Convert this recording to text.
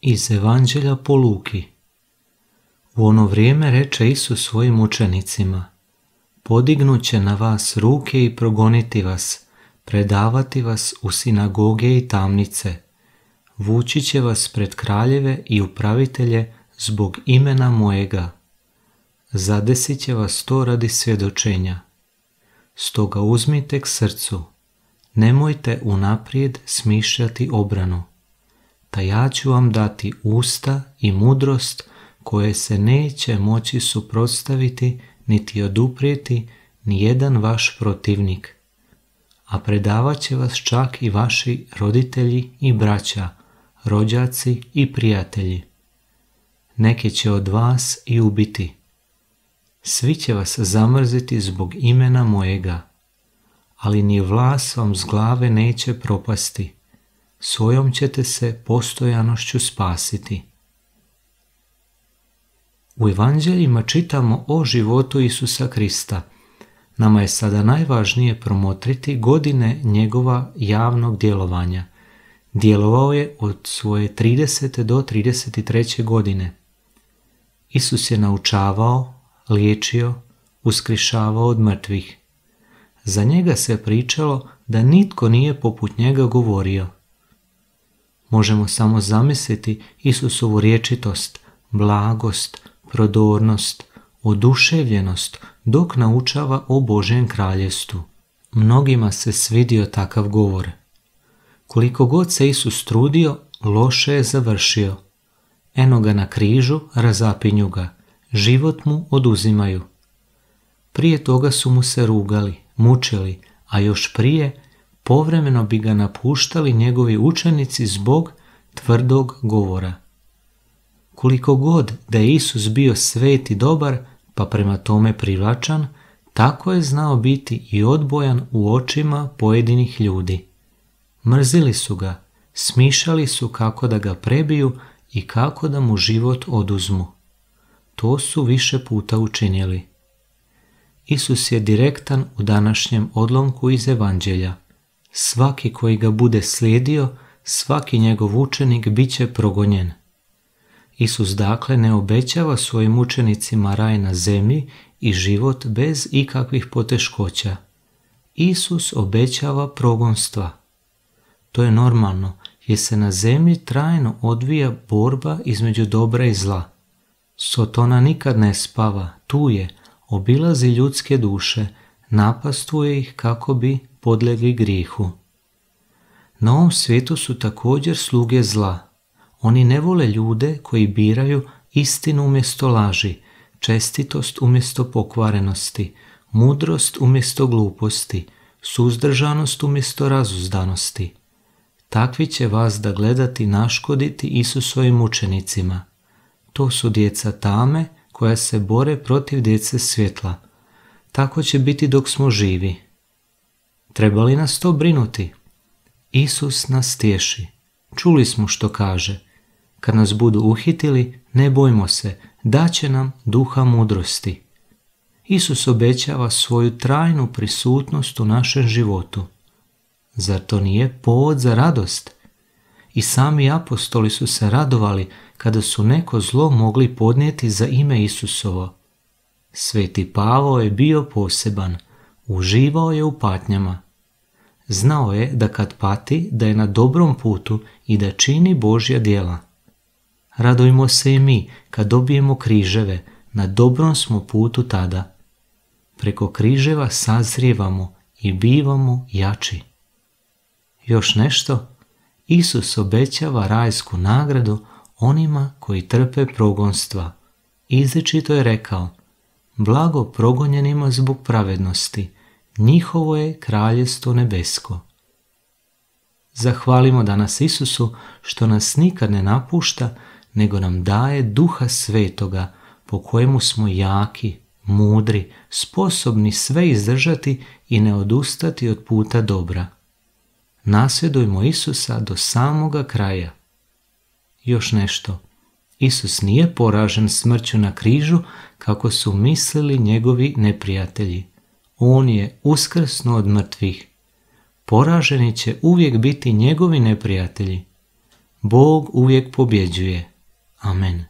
Iz Evanđelja po Luki U ono vrijeme reče Isus svojim učenicima Podignut će na vas ruke i progoniti vas, predavati vas u sinagoge i tamnice, vući će vas pred kraljeve i upravitelje zbog imena mojega. Zadesit će vas to radi svjedočenja. Stoga uzmite k srcu, nemojte unaprijed smišljati obranu ta ja ću vam dati usta i mudrost koje se neće moći suprotstaviti niti oduprijeti ni jedan vaš protivnik. A predavat će vas čak i vaši roditelji i braća, rođaci i prijatelji. Neke će od vas i ubiti. Svi će vas zamrziti zbog imena mojega, ali ni vlas vam z glave neće propasti svojom ćete se postojanošću spasiti. U evanđeljima čitamo o životu Isusa Krista. Nama je sada najvažnije promotriti godine njegova javnog djelovanja. Djelovao je od svoje 30. do 33. godine. Isus je naučavao, liječio, uskrišavao od mrtvih. Za njega se pričalo da nitko nije poput njega govorio – možemo samo zamisliti Isusovu riječitost, blagost, prodornost, oduševljenost dok naučava o Božjem kraljestvu. Mnogima se svidio takav govor. Koliko god se Isus trudio, loše je završio. Eno ga na križu, razapinju ga, život mu oduzimaju. Prije toga su mu se rugali, mučili, a još prije povremeno bi ga napuštali njegovi učenici zbog tvrdog govora. Koliko god da je Isus bio svet i dobar, pa prema tome privlačan, tako je znao biti i odbojan u očima pojedinih ljudi. Mrzili su ga, smišali su kako da ga prebiju i kako da mu život oduzmu. To su više puta učinili. Isus je direktan u današnjem odlomku iz Evanđelja – svaki koji ga bude slijedio, svaki njegov učenik bit će progonjen. Isus dakle ne obećava svojim učenicima raj na zemlji i život bez ikakvih poteškoća. Isus obećava progonstva. To je normalno jer se na zemlji trajno odvija borba između dobra i zla. Sotona nikad ne spava, tu je, obilazi ljudske duše, napastuje ih kako bi podlegli grijehu. Na ovom svijetu su također sluge zla. Oni ne vole ljude koji biraju istinu umjesto laži, čestitost umjesto pokvarenosti, mudrost umjesto gluposti, suzdržanost umjesto razuzdanosti. Takvi će vas da gledati naškoditi Isusovim učenicima. To su djeca tame koja se bore protiv djece svjetla. Tako će biti dok smo živi. Treba li nas to brinuti? Isus nas tješi. Čuli smo što kaže. Kad nas budu uhitili, ne bojmo se, daće nam duha mudrosti. Isus obećava svoju trajnu prisutnost u našem životu. Zar to nije povod za radost? I sami apostoli su se radovali kada su neko zlo mogli podnijeti za ime Isusovo. Sveti Pavo je bio poseban, uživao je u patnjama. Znao je da kad pati, da je na dobrom putu i da čini Božja djela. Radojmo se i mi kad dobijemo križeve, na dobrom smo putu tada. Preko križeva sazrijevamo i bivamo jači. Još nešto? Isus obećava rajsku nagradu onima koji trpe progonstva. Izričito je rekao, blago progonjenima zbog pravednosti, njihovo je kraljestvo nebesko. Zahvalimo danas Isusu što nas nikad ne napušta, nego nam daje duha svetoga po kojemu smo jaki, mudri, sposobni sve izdržati i ne odustati od puta dobra. Nasvjedujmo Isusa do samoga kraja. Još nešto. Isus nije poražen smrću na križu kako su mislili njegovi neprijatelji. On je uskrsno od mrtvih. Poraženi će uvijek biti njegovi neprijatelji. Bog uvijek pobjeđuje. Amen.